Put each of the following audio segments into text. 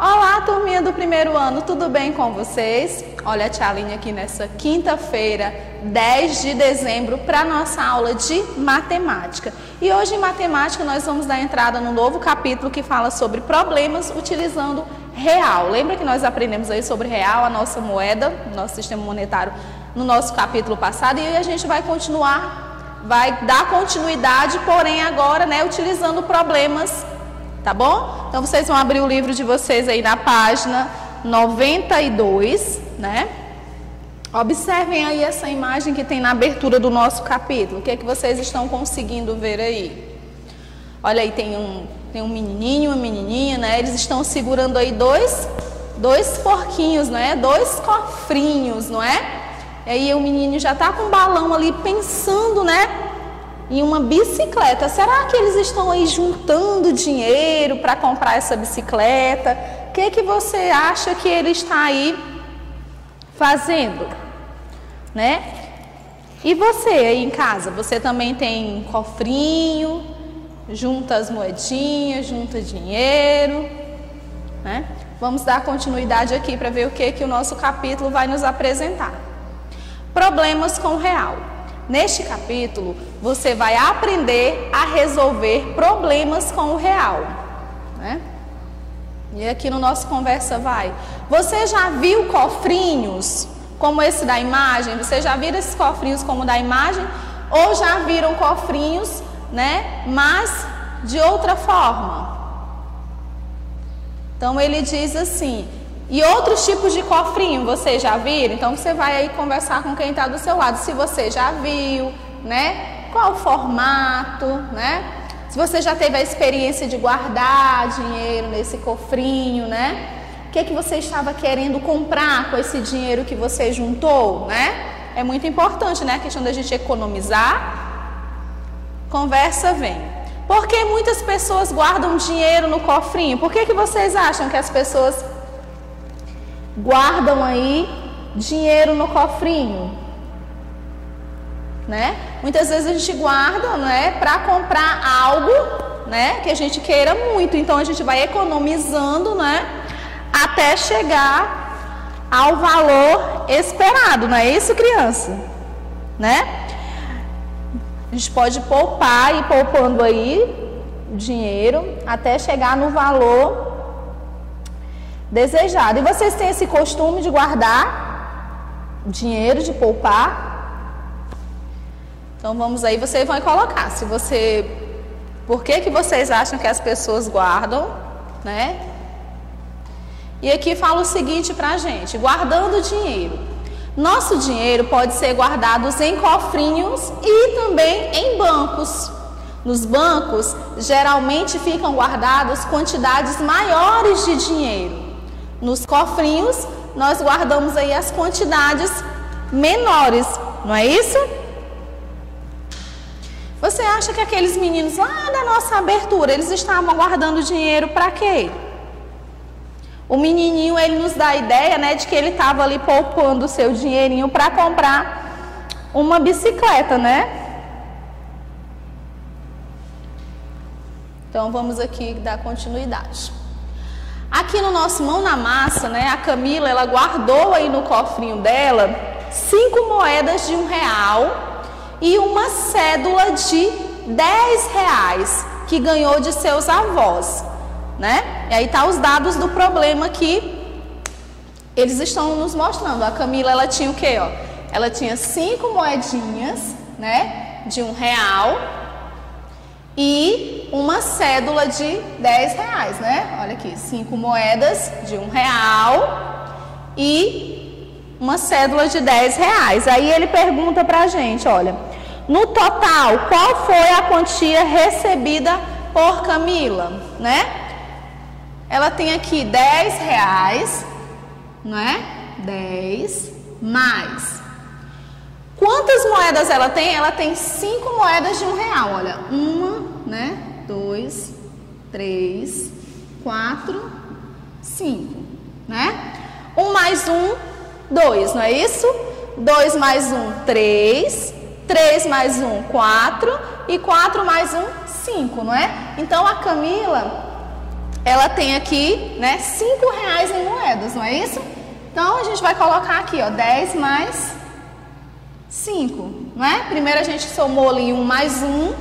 Olá, turminha do primeiro ano, tudo bem com vocês? Olha a tia Aline aqui nessa quinta-feira, 10 de dezembro, para nossa aula de matemática. E hoje em matemática nós vamos dar entrada no novo capítulo que fala sobre problemas utilizando real. Lembra que nós aprendemos aí sobre real, a nossa moeda, nosso sistema monetário, no nosso capítulo passado, e a gente vai continuar, vai dar continuidade, porém agora, né, utilizando problemas tá bom? Então vocês vão abrir o livro de vocês aí na página 92, né? Observem aí essa imagem que tem na abertura do nosso capítulo. O que é que vocês estão conseguindo ver aí? Olha aí, tem um, tem um menininho, uma menininha, né? Eles estão segurando aí dois, dois porquinhos, né? Dois cofrinhos, não é? E aí o menino já tá com balão ali pensando, né? Em uma bicicleta. Será que eles estão aí juntando dinheiro para comprar essa bicicleta? O que, que você acha que ele está aí fazendo? Né? E você aí em casa? Você também tem um cofrinho, junta as moedinhas, junta dinheiro, né? Vamos dar continuidade aqui para ver o que, que o nosso capítulo vai nos apresentar. Problemas com o real. Neste capítulo, você vai aprender a resolver problemas com o real. Né? E aqui no nosso conversa vai. Você já viu cofrinhos como esse da imagem? Você já viu esses cofrinhos como da imagem? Ou já viram cofrinhos, né? Mas de outra forma. Então ele diz assim: e outros tipos de cofrinho você já viram? Então você vai aí conversar com quem está do seu lado. Se você já viu, né? Qual o formato, né? Se você já teve a experiência de guardar dinheiro nesse cofrinho, né? O que, que você estava querendo comprar com esse dinheiro que você juntou, né? É muito importante, né? A questão da gente economizar. Conversa vem. Por que muitas pessoas guardam dinheiro no cofrinho? Por que, que vocês acham que as pessoas guardam aí dinheiro no cofrinho, né? Muitas vezes a gente guarda, né, para comprar algo, né, que a gente queira muito. Então a gente vai economizando, né, até chegar ao valor esperado, não é isso, criança? Né? A gente pode poupar e poupando aí dinheiro até chegar no valor desejado. E vocês têm esse costume de guardar dinheiro, de poupar? Então vamos aí, vocês vão colocar. Se você, por que que vocês acham que as pessoas guardam, né? E aqui fala o seguinte para a gente: guardando dinheiro. Nosso dinheiro pode ser guardado em cofrinhos e também em bancos. Nos bancos, geralmente ficam guardados quantidades maiores de dinheiro. Nos cofrinhos, nós guardamos aí as quantidades menores, não é isso? Você acha que aqueles meninos lá da nossa abertura, eles estavam guardando dinheiro para quê? O menininho, ele nos dá a ideia, né, de que ele estava ali poupando o seu dinheirinho para comprar uma bicicleta, né? Então vamos aqui dar continuidade. Aqui no nosso mão na massa, né, a Camila ela guardou aí no cofrinho dela cinco moedas de um real e uma cédula de dez reais que ganhou de seus avós, né? E aí tá os dados do problema que eles estão nos mostrando. A Camila ela tinha o quê, ó? Ela tinha cinco moedinhas, né, de um real e uma cédula de 10 reais, né? Olha aqui, cinco moedas de um real e uma cédula de 10 reais. Aí ele pergunta para a gente, olha, no total, qual foi a quantia recebida por Camila, né? Ela tem aqui 10 reais, não é? 10 mais Quantas moedas ela tem? Ela tem cinco moedas de um real. Olha, uma, né? Dois, três, quatro, cinco, né? Um mais um, dois, não é isso? Dois mais um, três. Três mais um, quatro. E quatro mais um, cinco, não é? Então a Camila, ela tem aqui, né, 5 reais em moedas, não é isso? Então, a gente vai colocar aqui, ó, 10 mais 5, não é? Primeiro a gente somou ali 1 mais 1,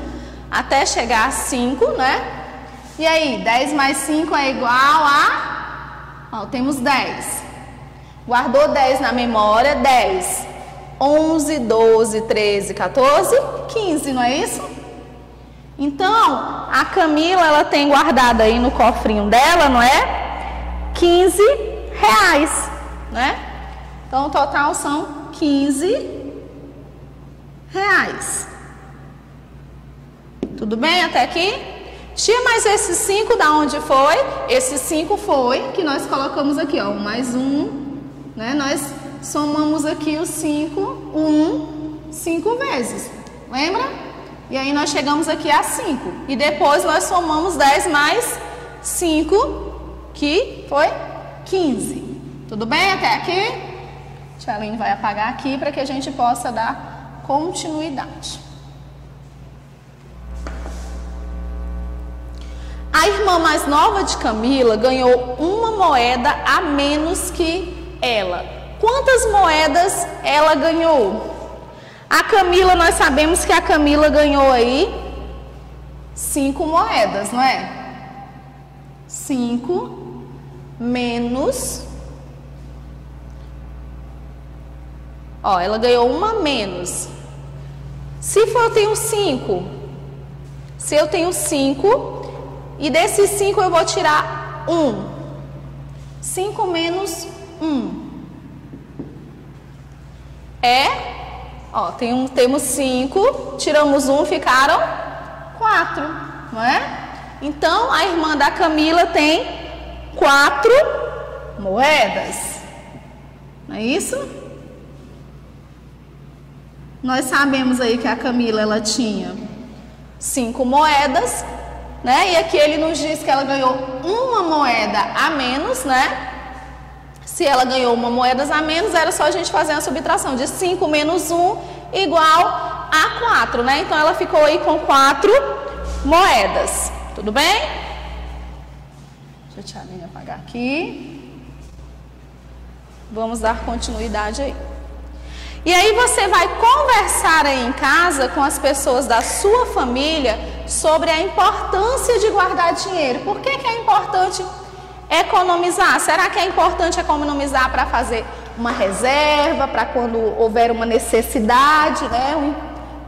até chegar a 5, né? E aí, 10 mais 5 é igual a... Ó, temos 10. Guardou 10 na memória, 10. 11, 12, 13, 14, 15, não é isso? Então, a Camila, ela tem guardado aí no cofrinho dela, não é? 15 reais, né? Então, o total são 15 reais. Tudo bem até aqui? Tia, mas esses 5 da onde foi? Esses 5 foi que nós colocamos aqui, ó, mais um, né? Nós somamos aqui os 5, 1, 5 vezes. Lembra? E aí nós chegamos aqui a 5. E depois nós somamos 10 mais 5, que foi 15. Tudo bem até aqui? Tia Aline vai apagar aqui para que a gente possa dar continuidade. A irmã mais nova de Camila ganhou uma moeda a menos que ela. Quantas moedas ela ganhou? A Camila, nós sabemos que a Camila ganhou aí cinco moedas, não é? Cinco menos. Ó, ela ganhou uma menos. Se for eu tenho cinco, se eu tenho cinco, e desses cinco eu vou tirar um. Cinco menos um é, ó, tem um, temos cinco, tiramos um, ficaram quatro, não é? Então, a irmã da Camila tem quatro moedas. Não é isso? Nós sabemos aí que a Camila ela tinha cinco moedas, né? E aqui ele nos diz que ela ganhou uma moeda a menos, né? Se ela ganhou uma moeda a menos, era só a gente fazer a subtração de 5 menos 1 igual a 4, né? Então ela ficou aí com 4 moedas. Tudo bem? Deixa eu apagar aqui. Vamos dar continuidade aí. E aí você vai conversar aí em casa com as pessoas da sua família sobre a importância de guardar dinheiro. Por que, que é importante Economizar. Será que é importante economizar para fazer uma reserva, para quando houver uma necessidade, né? Um,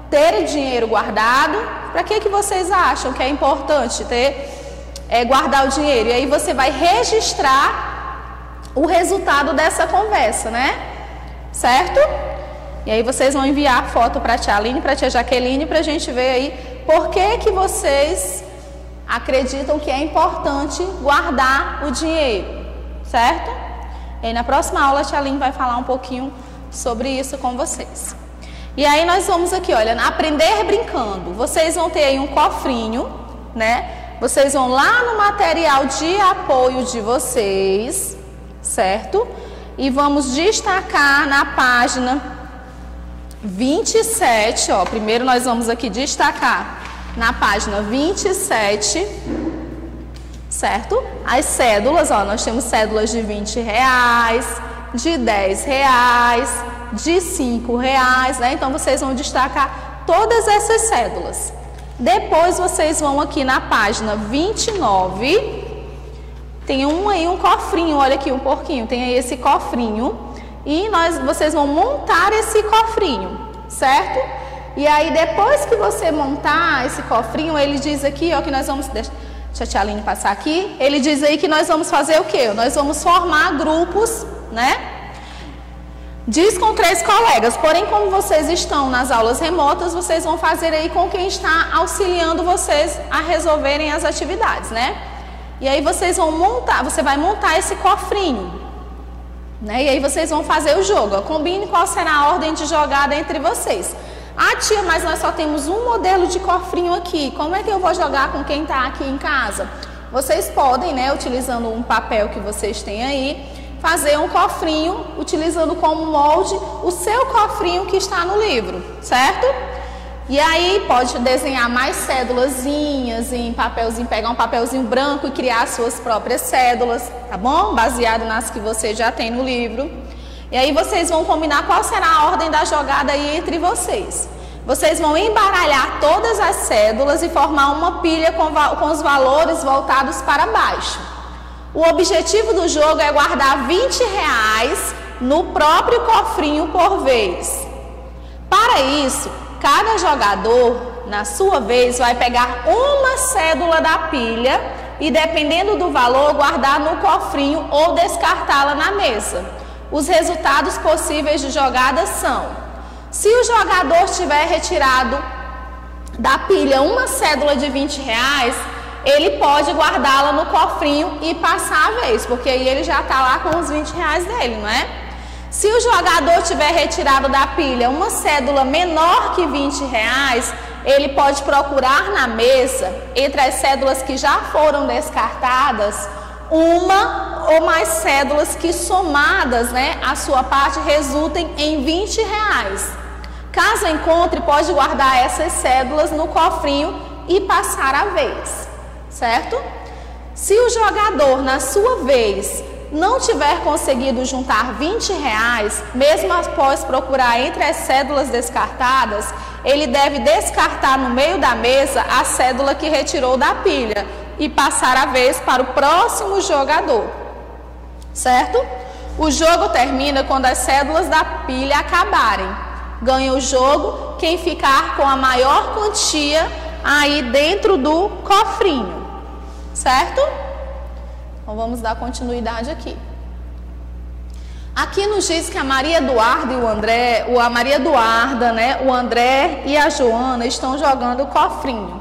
ter dinheiro guardado? Para que, que vocês acham que é importante ter é, guardar o dinheiro? E aí você vai registrar o resultado dessa conversa, né? Certo? E aí vocês vão enviar foto para a tia Aline, para a tia Jaqueline, para a gente ver aí por que, que vocês acreditam que é importante guardar o dinheiro, certo? E aí na próxima aula a Tia Aline vai falar um pouquinho sobre isso com vocês. E aí nós vamos aqui, olha, aprender brincando. Vocês vão ter aí um cofrinho, né? Vocês vão lá no material de apoio de vocês, certo? E vamos destacar na página 27, ó. Primeiro nós vamos aqui destacar na página 27, certo? As cédulas, ó, nós temos cédulas de 20 reais, de 10 reais, de 5 reais, né? Então vocês vão destacar todas essas cédulas. Depois vocês vão aqui na página 29, tem um aí um cofrinho, olha aqui um porquinho, tem aí esse cofrinho e nós vocês vão montar esse cofrinho, certo? E aí, depois que você montar esse cofrinho, ele diz aqui, ó, que nós vamos. Deixa, deixa a tia Aline passar aqui. Ele diz aí que nós vamos fazer o quê? Nós vamos formar grupos, né? Diz com três colegas, porém, como vocês estão nas aulas remotas, vocês vão fazer aí com quem está auxiliando vocês a resolverem as atividades, né? E aí vocês vão montar, você vai montar esse cofrinho, né? E aí vocês vão fazer o jogo. Combine qual será a ordem de jogada entre vocês. Ah, tia, mas nós só temos um modelo de cofrinho aqui. Como é que eu vou jogar com quem está aqui em casa? Vocês podem, né, utilizando um papel que vocês têm aí, fazer um cofrinho, utilizando como molde o seu cofrinho que está no livro, certo? E aí pode desenhar mais cédulazinhas em papelzinho, pegar um papelzinho branco e criar suas próprias cédulas, tá bom? Baseado nas que você já tem no livro. E aí vocês vão combinar qual será a ordem da jogada aí entre vocês. Vocês vão embaralhar todas as cédulas e formar uma pilha com, com os valores voltados para baixo. O objetivo do jogo é guardar 20 reais no próprio cofrinho por vez. Para isso, cada jogador, na sua vez, vai pegar uma cédula da pilha e, dependendo do valor, guardar no cofrinho ou descartá-la na mesa. Os resultados possíveis de jogadas são: se o jogador tiver retirado da pilha uma cédula de 20 reais, ele pode guardá-la no cofrinho e passar a vez, porque aí ele já está lá com os 20 reais dele, não é? Se o jogador tiver retirado da pilha uma cédula menor que 20 reais, ele pode procurar na mesa, entre as cédulas que já foram descartadas, uma ou mais cédulas que somadas, né, a sua parte resultem em 20 reais. Caso encontre, pode guardar essas cédulas no cofrinho e passar a vez, certo? Se o jogador, na sua vez, não tiver conseguido juntar 20 reais, mesmo após procurar entre as cédulas descartadas, ele deve descartar no meio da mesa a cédula que retirou da pilha e passar a vez para o próximo jogador. Certo? O jogo termina quando as cédulas da pilha acabarem. Ganha o jogo quem ficar com a maior quantia aí dentro do cofrinho. Certo? Então vamos dar continuidade aqui. Aqui nos diz que a Maria Eduarda e o André, o a Maria Eduarda, né, o André e a Joana estão jogando cofrinho.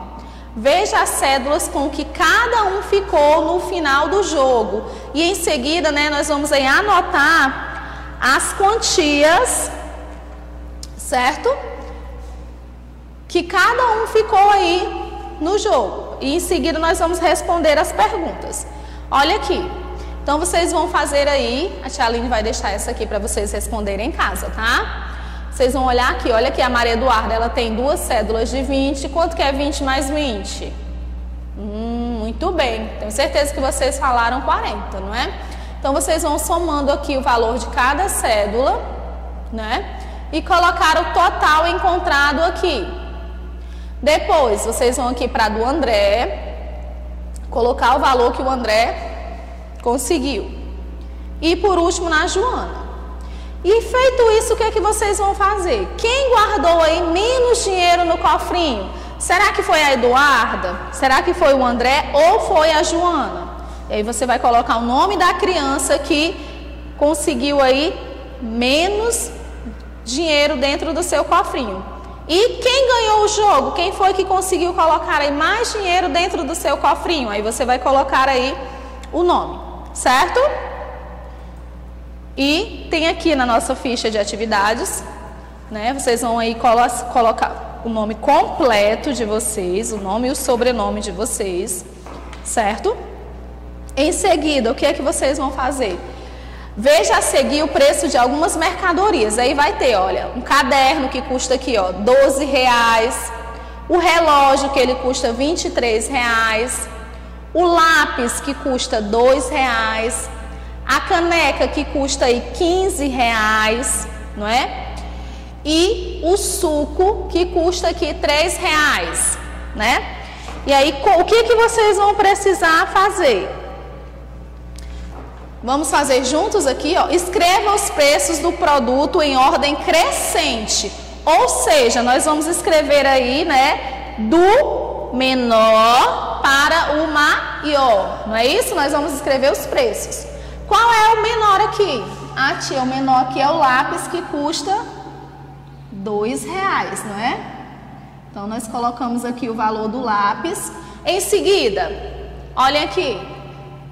Veja as cédulas com que cada um ficou no final do jogo. E em seguida, né, nós vamos aí anotar as quantias, certo? Que cada um ficou aí no jogo. E em seguida nós vamos responder as perguntas. Olha aqui. Então vocês vão fazer aí, a tia Aline vai deixar essa aqui para vocês responderem em casa, tá? Vocês vão olhar aqui, olha aqui a Maria Eduarda, ela tem duas cédulas de 20. Quanto que é 20 mais 20? Hum, muito bem. Tenho certeza que vocês falaram 40, não é? Então vocês vão somando aqui o valor de cada cédula, né? E colocar o total encontrado aqui. Depois, vocês vão aqui para a do André, colocar o valor que o André conseguiu. E por último na Joana. E feito isso, o que é que vocês vão fazer? Quem guardou aí menos dinheiro no cofrinho? Será que foi a Eduarda? Será que foi o André ou foi a Joana? E aí você vai colocar o nome da criança que conseguiu aí menos dinheiro dentro do seu cofrinho. E quem ganhou o jogo? Quem foi que conseguiu colocar aí mais dinheiro dentro do seu cofrinho? Aí você vai colocar aí o nome, certo? E tem aqui na nossa ficha de atividades, né? Vocês vão aí colo colocar o nome completo de vocês, o nome e o sobrenome de vocês, certo? Em seguida, o que é que vocês vão fazer? Veja a seguir o preço de algumas mercadorias. Aí vai ter, olha, um caderno que custa aqui, ó, 12 reais. O relógio que ele custa 23 reais. O lápis que custa 2 reais. A caneca que custa aí 15 reais, não é? E o suco que custa aqui 3 reais, né? E aí, o que, que vocês vão precisar fazer? Vamos fazer juntos aqui, ó. Escreva os preços do produto em ordem crescente. Ou seja, nós vamos escrever aí, né, do menor para o maior. Não é isso? Nós vamos escrever os preços. Qual é o menor aqui? Ah, tia, o menor aqui é o lápis que custa dois reais, não é? Então, nós colocamos aqui o valor do lápis. Em seguida, olhem aqui,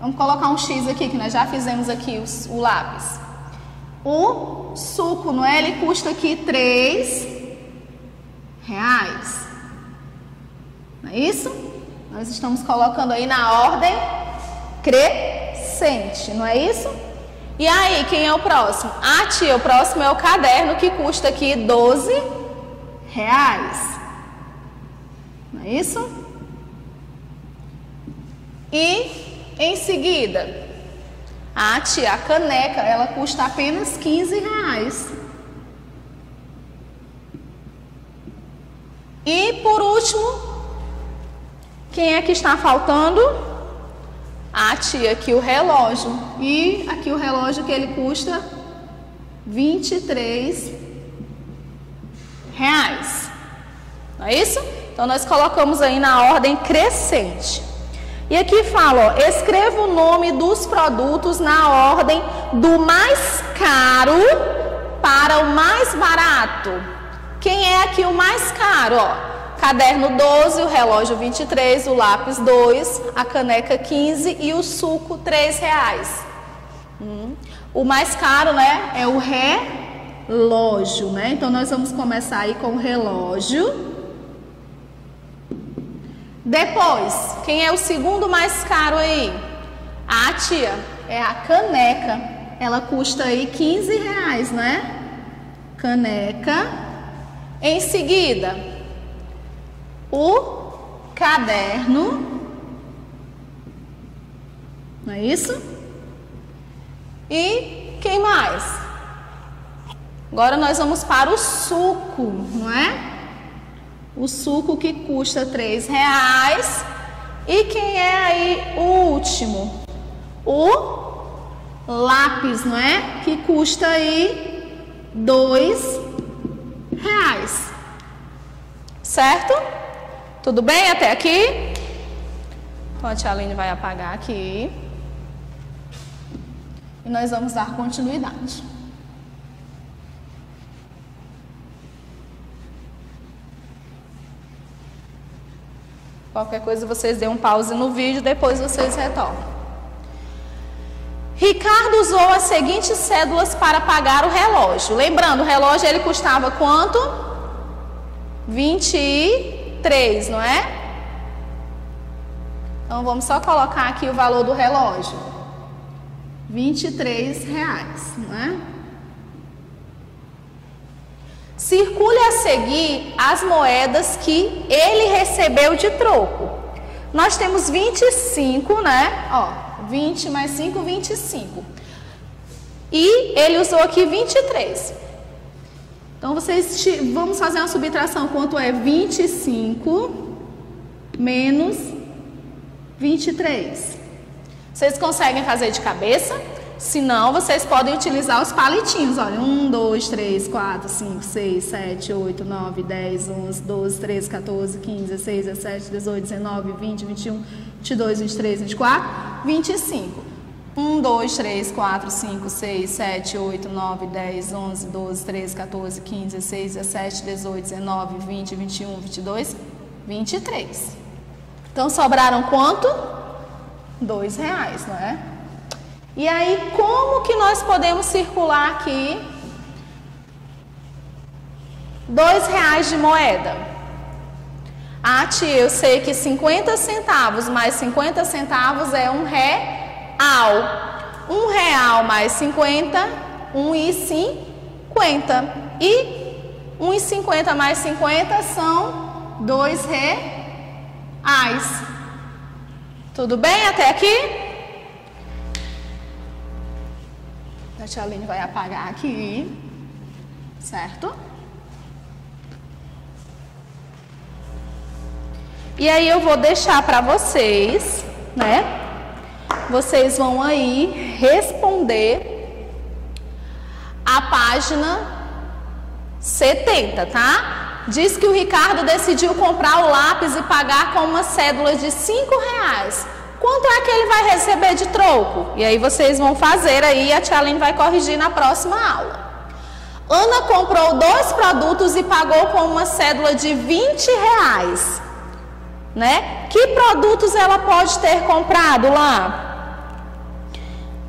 Vamos colocar um X aqui, que nós já fizemos aqui o, o lápis. O suco, não é? Ele custa aqui 3 reais. Não é isso? Nós estamos colocando aí na ordem crescente, não é isso? E aí, quem é o próximo? Ah, tia, o próximo é o caderno que custa aqui 12 reais. é isso? E em seguida, a tia, a caneca, ela custa apenas 15 reais. E por último, quem é que está faltando? A tia, aqui o relógio. E aqui o relógio que ele custa 23 reais. Não é isso? Então nós colocamos aí na ordem crescente. E aqui fala, ó, escreva o nome dos produtos na ordem do mais caro para o mais barato. Quem é aqui o mais caro? Ó? Caderno 12, o relógio 23, o lápis 2, a caneca 15 e o suco 3 reais. Hum. O mais caro, né, é o relógio, né? Então nós vamos começar aí com o relógio. Depois, quem é o segundo mais caro aí? A tia, é a caneca. Ela custa aí 15 reais, né? Caneca. Em seguida, o caderno. Não é isso? E quem mais? Agora nós vamos para o suco, não é? O suco que custa três reais. E quem é aí o último? O lápis, não é? Que custa aí dois reais. Certo? Tudo bem até aqui? Então a tia Aline vai apagar aqui. E nós vamos dar continuidade. Qualquer coisa vocês dêem um pause no vídeo, depois vocês retornam. Ricardo usou as seguintes cédulas para pagar o relógio. Lembrando, o relógio ele custava quanto? 23, não é? Então vamos só colocar aqui o valor do relógio. 23 reais, não é? Circule a seguir as moedas que ele recebeu de troco. Nós temos 25, né? Ó, 20 mais 5, 25. E ele usou aqui 23. Então, vocês vamos fazer uma subtração. Quanto é 25 menos 23? Vocês conseguem fazer de cabeça? Se não, vocês podem utilizar os palitinhos. Olha, 1, 2, 3, 4, 5, 6, 7, 8, 9, 10, 11, 12, 13, 14, 15, 16, 17, 18, 19, 20, 21, 22, 23, 24, 25. 1, 2, 3, 4, 5, 6, 7, 8, 9, 10, 11, 12, 13, 14, 15, 16, 17, 18, 19, 20, 21, 22, 23. Então sobraram quanto? Dois reais, não é? E aí, como que nós podemos circular aqui dois reais de moeda? Ah, tia, eu sei que 50 centavos mais 50 centavos é um real. Um real mais 50, um e cinquenta. E um mais 50 são dois reais. Tudo bem até aqui? A tia Aline vai apagar aqui, certo? E aí eu vou deixar para vocês, né? Vocês vão aí responder a página 70, tá? Diz que o Ricardo decidiu comprar o lápis e pagar com uma cédula de 5 reais. Quanto é que ele vai receber de troco? E aí vocês vão fazer aí, a tia Aline vai corrigir na próxima aula. Ana comprou dois produtos e pagou com uma cédula de 20 reais. Né? Que produtos ela pode ter comprado lá?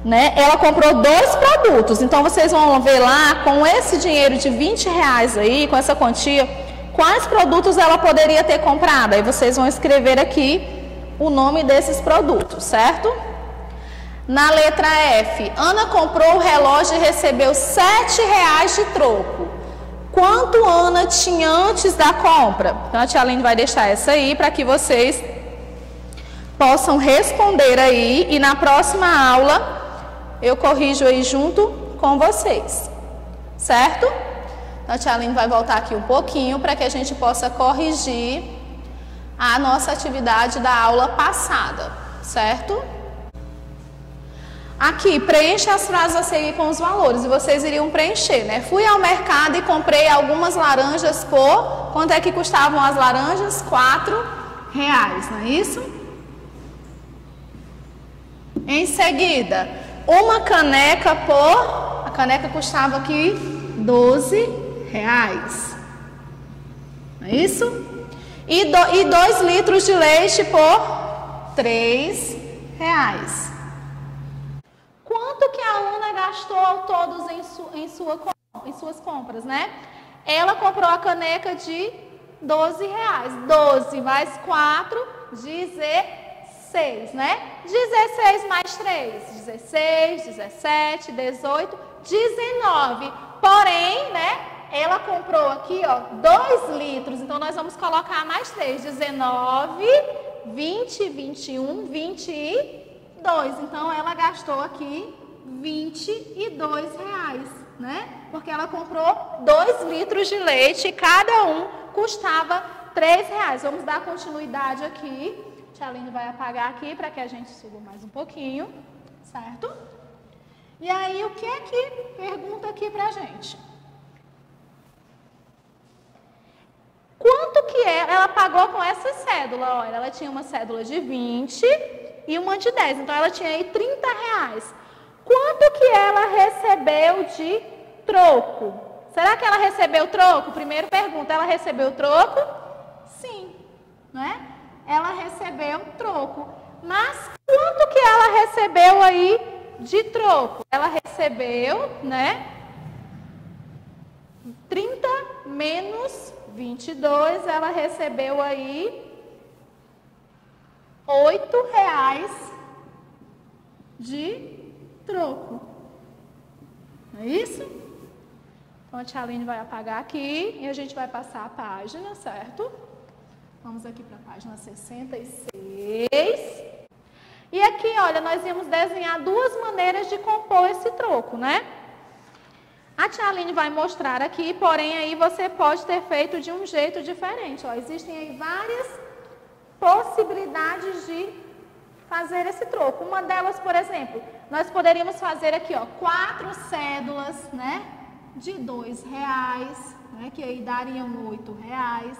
Né? Ela comprou dois produtos, então vocês vão ver lá com esse dinheiro de 20 reais aí, com essa quantia, quais produtos ela poderia ter comprado. Aí vocês vão escrever aqui o nome desses produtos, certo? Na letra F, Ana comprou o relógio e recebeu R$ reais de troco. Quanto Ana tinha antes da compra? Então a tia Aline vai deixar essa aí para que vocês possam responder aí e na próxima aula eu corrijo aí junto com vocês. Certo? Então a tia Aline vai voltar aqui um pouquinho para que a gente possa corrigir a nossa atividade da aula passada, certo? Aqui, preencha as frases a seguir com os valores e vocês iriam preencher, né? Fui ao mercado e comprei algumas laranjas por... Quanto é que custavam as laranjas? Quatro reais, não é isso? Em seguida, uma caneca por... A caneca custava aqui 12 reais. Não é isso? E, do, e dois litros de leite por 3 reais. Quanto que a aluna gastou ao todos em, su, em, sua, em suas compras, né? Ela comprou a caneca de 12 reais. 12 mais 4, 16, né? 16 mais 3, 16, 17, 18, 19. Porém, né? Ela comprou aqui, ó, 2 litros. Então, nós vamos colocar mais 3. 19, 20, 21, 22. Então, ela gastou aqui 22 reais, né? Porque ela comprou 2 litros de leite e cada um custava 3 reais. Vamos dar continuidade aqui. Tia Aline vai apagar aqui para que a gente suba mais um pouquinho, certo? E aí, o que é que pergunta aqui para a gente? Quanto que ela pagou com essa cédula? Olha, ela tinha uma cédula de 20 e uma de 10. Então, ela tinha aí 30 reais. Quanto que ela recebeu de troco? Será que ela recebeu troco? Primeiro pergunta, ela recebeu troco? Sim, não é? Ela recebeu troco. Mas quanto que ela recebeu aí de troco? Ela recebeu, né? 30 menos 22, ela recebeu aí oito reais de troco. Não é isso? Então a tia Aline vai apagar aqui e a gente vai passar a página, certo? Vamos aqui para a página 66. E aqui, olha, nós íamos desenhar duas maneiras de compor esse troco, né? A tia Aline vai mostrar aqui, porém aí você pode ter feito de um jeito diferente. Ó, existem aí várias possibilidades de fazer esse troco. Uma delas, por exemplo, nós poderíamos fazer aqui, ó, quatro cédulas, né, de dois reais, né, que aí dariam oito reais.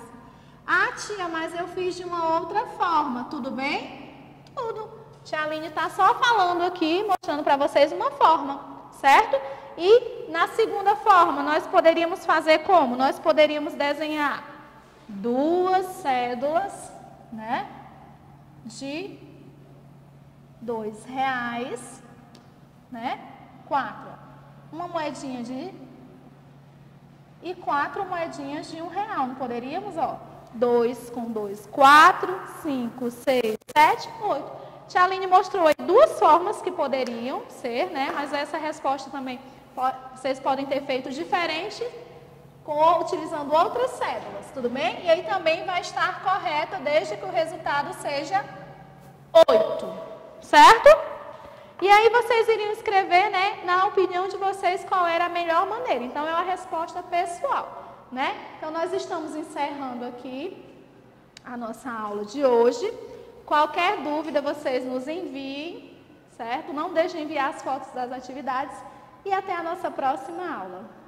Ah, tia, mas eu fiz de uma outra forma, tudo bem? Tudo. Tia Aline está só falando aqui, mostrando para vocês uma forma, certo? E na segunda forma, nós poderíamos fazer como? Nós poderíamos desenhar duas cédulas, né, de dois reais, né? Quatro. Uma moedinha de e quatro moedinhas de um real. Não poderíamos, ó? Dois com dois, quatro, cinco, seis, sete, oito. Tia Aline mostrou aí duas formas que poderiam ser, né? Mas essa resposta também vocês podem ter feito diferente com, utilizando outras cédulas, tudo bem? E aí também vai estar correta desde que o resultado seja 8, certo? E aí vocês iriam escrever, né, na opinião de vocês, qual era a melhor maneira. Então, é uma resposta pessoal, né? Então, nós estamos encerrando aqui a nossa aula de hoje. Qualquer dúvida, vocês nos enviem, certo? Não deixem enviar as fotos das atividades e até a nossa próxima aula.